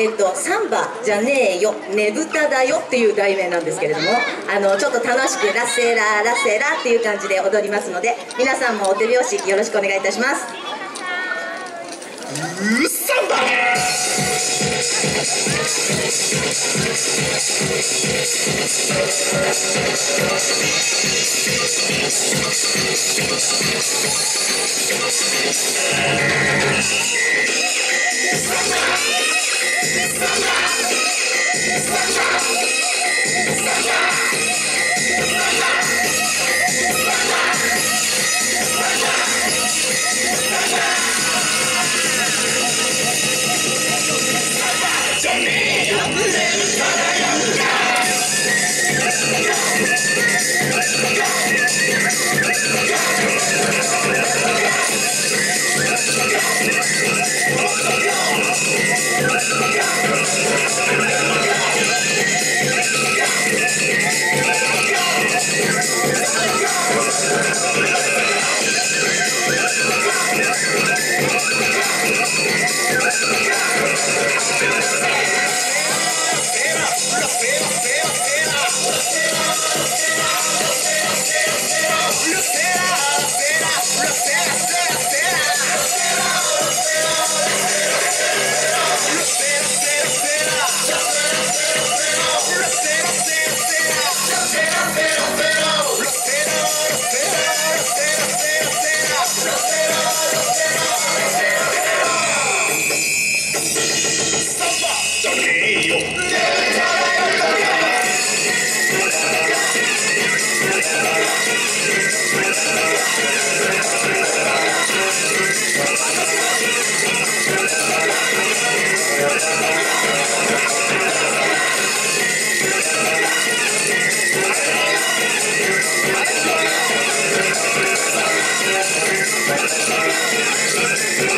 えっ、と、サンバじゃねえよ、ねぶただよっていう題名なんですけれども、あの、ちょっと楽しくラセララセラっていう感じで踊りますので、皆さんもお手拍子よろしくお願いいたします。サンバ Yeah.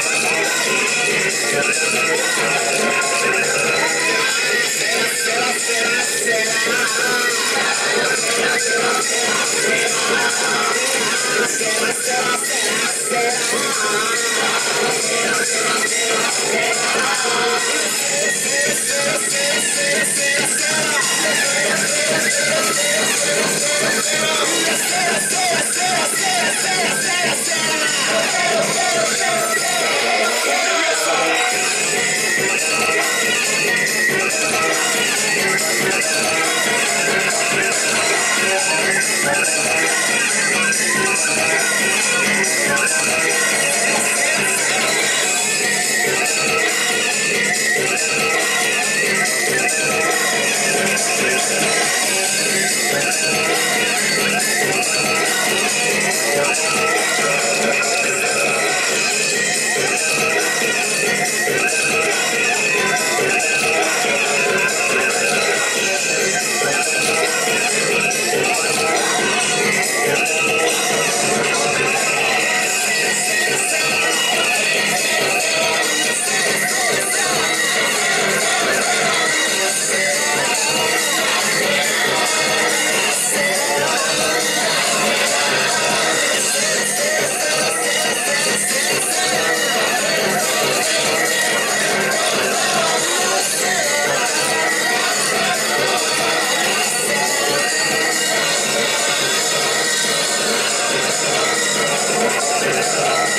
Thank you. Música